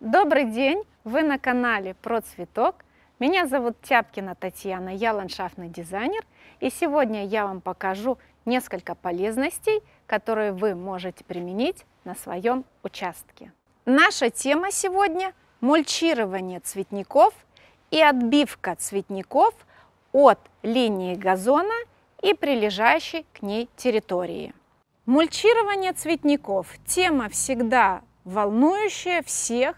Добрый день! Вы на канале Про Цветок. Меня зовут Тяпкина Татьяна, я ландшафтный дизайнер. И сегодня я вам покажу несколько полезностей, которые вы можете применить на своем участке. Наша тема сегодня – мульчирование цветников и отбивка цветников от линии газона и прилежащей к ней территории. Мульчирование цветников – тема всегда волнующая всех.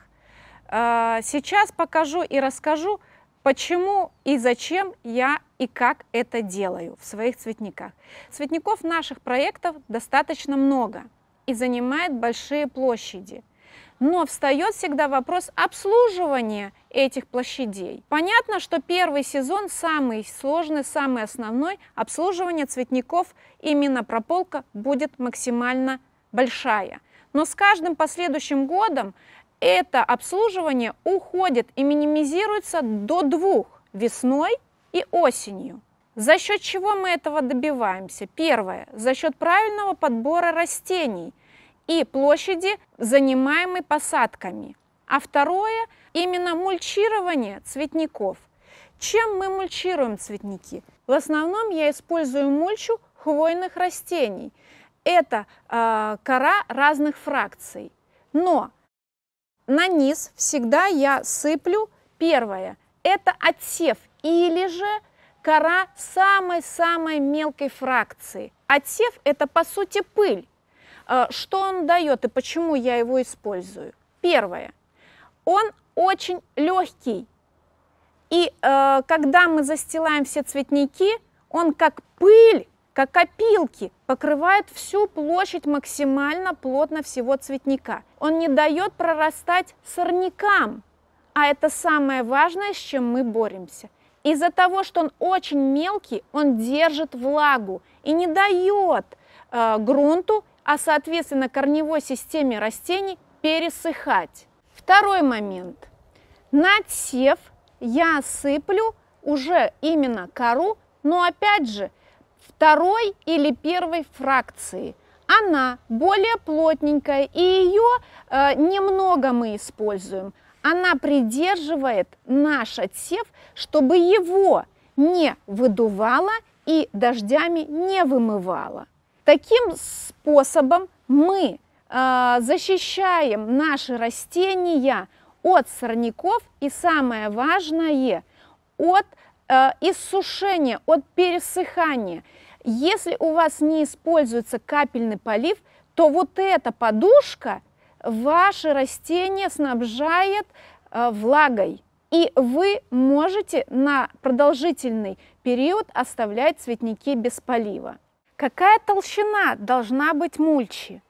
А, сейчас покажу и расскажу, почему и зачем я и как это делаю в своих цветниках. Цветников наших проектов достаточно много и занимает большие площади. Но встает всегда вопрос обслуживания этих площадей. Понятно, что первый сезон самый сложный, самый основной. Обслуживание цветников, именно прополка, будет максимально большая. Но с каждым последующим годом это обслуживание уходит и минимизируется до двух весной и осенью. За счет чего мы этого добиваемся? Первое, за счет правильного подбора растений и площади, занимаемой посадками. А второе, именно мульчирование цветников. Чем мы мульчируем цветники? В основном я использую мульчу хвойных растений. Это э, кора разных фракций. Но на низ всегда я сыплю первое. Это отсев или же кора самой-самой мелкой фракции. Отсев – это по сути пыль. Э, что он дает и почему я его использую? Первое. Он очень легкий. И э, когда мы застилаем все цветники, он как пыль как опилки, покрывает всю площадь максимально плотно всего цветника. Он не дает прорастать сорнякам, а это самое важное, с чем мы боремся. Из-за того, что он очень мелкий, он держит влагу и не дает э, грунту, а соответственно корневой системе растений пересыхать. Второй момент. На отсев я сыплю уже именно кору, но опять же второй или первой фракции. Она более плотненькая, и ее э, немного мы используем. Она придерживает наш отсев, чтобы его не выдувало и дождями не вымывало. Таким способом мы э, защищаем наши растения от сорняков и самое важное от э, иссушения, от пересыхания. Если у вас не используется капельный полив, то вот эта подушка ваше растение снабжает э, влагой. И вы можете на продолжительный период оставлять цветники без полива. Какая толщина должна быть мульчи?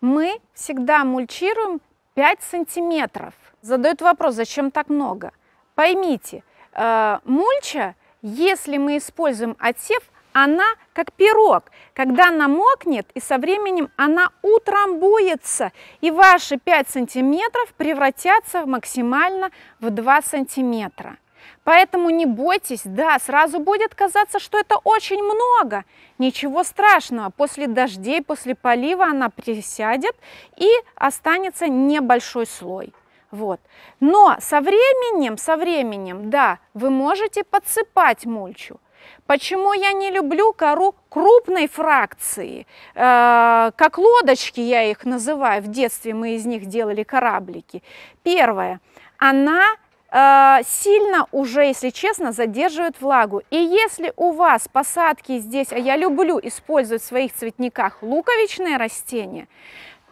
Мы всегда мульчируем 5 сантиметров. Задают вопрос, зачем так много? Поймите, э, мульча, если мы используем отсев, она как пирог, когда намокнет, и со временем она утрамбуется, и ваши 5 сантиметров превратятся максимально в 2 сантиметра. Поэтому не бойтесь, да, сразу будет казаться, что это очень много. Ничего страшного, после дождей, после полива она присядет и останется небольшой слой. Вот. Но со временем, со временем, да, вы можете подсыпать мульчу. Почему я не люблю кору крупной фракции? Э, как лодочки я их называю. В детстве мы из них делали кораблики. Первое. Она э, сильно уже, если честно, задерживает влагу. И если у вас посадки здесь, а я люблю использовать в своих цветниках луковичные растения,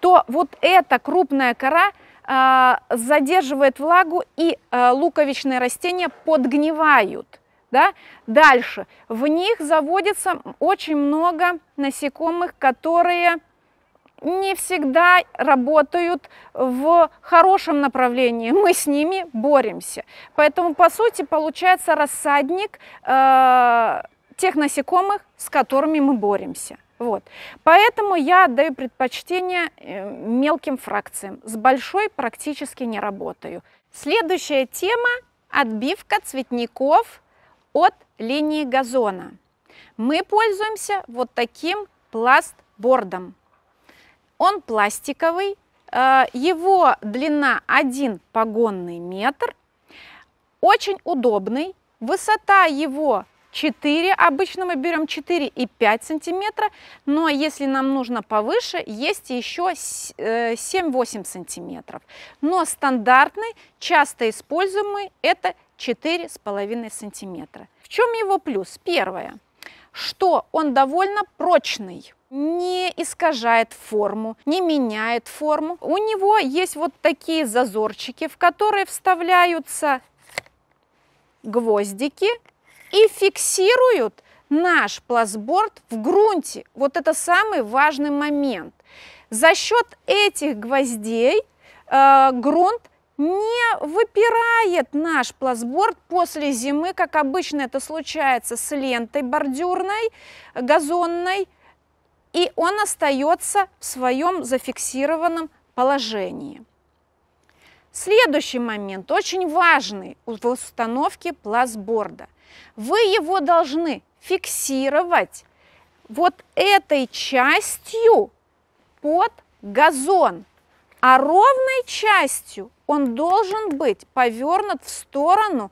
то вот эта крупная кора э, задерживает влагу и э, луковичные растения подгнивают. Да? Дальше. В них заводится очень много насекомых, которые не всегда работают в хорошем направлении. Мы с ними боремся. Поэтому, по сути, получается рассадник э, тех насекомых, с которыми мы боремся. Вот. Поэтому я отдаю предпочтение э, мелким фракциям. С большой практически не работаю. Следующая тема – отбивка цветников от линии газона. Мы пользуемся вот таким пластбордом. Он пластиковый, э, его длина 1 погонный метр. Очень удобный. Высота его 4, обычно мы берем 4 и 5 сантиметра, но если нам нужно повыше, есть еще 7-8 э, сантиметров. Но стандартный, часто используемый, это 4,5 сантиметра. В чем его плюс? Первое, что он довольно прочный не искажает форму, не меняет форму. У него есть вот такие зазорчики, в которые вставляются гвоздики и фиксируют наш пластборд в грунте. Вот это самый важный момент. За счет этих гвоздей э, грунт не выпирает наш пластборд после зимы, как обычно это случается с лентой бордюрной, газонной, и он остается в своем зафиксированном положении. Следующий момент, очень важный в установке пластборда. Вы его должны фиксировать вот этой частью под газон, а ровной частью он должен быть повернут в сторону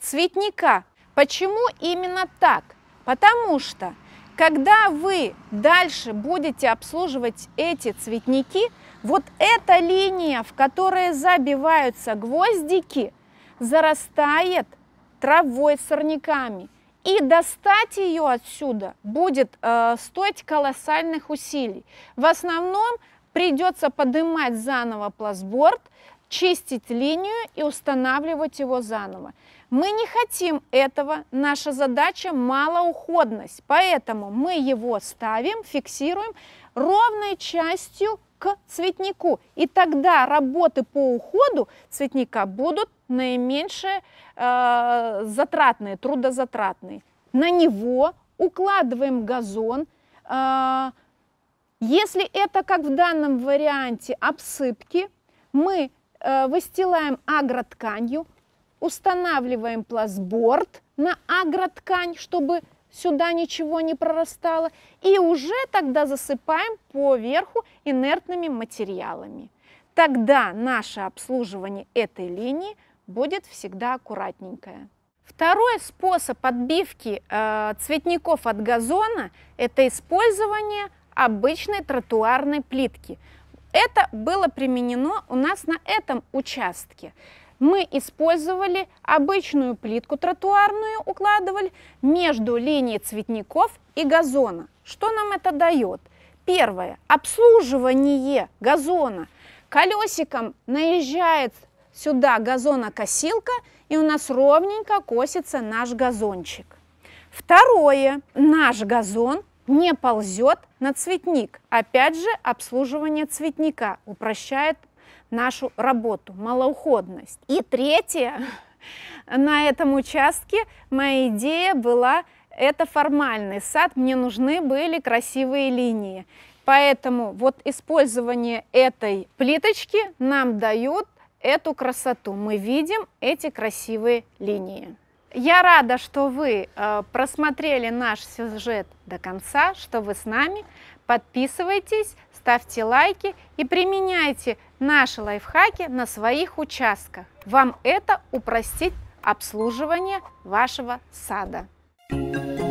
цветника. Почему именно так? Потому что когда вы дальше будете обслуживать эти цветники, вот эта линия, в которой забиваются гвоздики, зарастает травой, сорняками. И достать ее отсюда будет э, стоить колоссальных усилий. В основном придется поднимать заново пластборд, чистить линию и устанавливать его заново. Мы не хотим этого, наша задача малоуходность, поэтому мы его ставим, фиксируем ровной частью к цветнику. И тогда работы по уходу цветника будут наименьшие э, затратные, трудозатратные. На него укладываем газон. Э, если это, как в данном варианте, обсыпки, мы э, выстилаем агротканью, устанавливаем пластборд на агроткань, чтобы сюда ничего не прорастало, и уже тогда засыпаем поверху инертными материалами. Тогда наше обслуживание этой линии будет всегда аккуратненькое. Второй способ отбивки э, цветников от газона – это использование обычной тротуарной плитки. Это было применено у нас на этом участке мы использовали обычную плитку тротуарную, укладывали между линией цветников и газона. Что нам это дает? Первое. Обслуживание газона. Колесиком наезжает сюда газонокосилка, и у нас ровненько косится наш газончик. Второе. Наш газон не ползет на цветник. Опять же, обслуживание цветника упрощает нашу работу, малоуходность. И третье, на этом участке моя идея была, это формальный сад, мне нужны были красивые линии. Поэтому вот использование этой плиточки нам дает эту красоту. Мы видим эти красивые линии. Я рада, что вы э, просмотрели наш сюжет до конца, что вы с нами. Подписывайтесь, ставьте лайки и применяйте наши лайфхаки на своих участках. Вам это упростит обслуживание вашего сада. Thank you